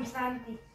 I'm instante.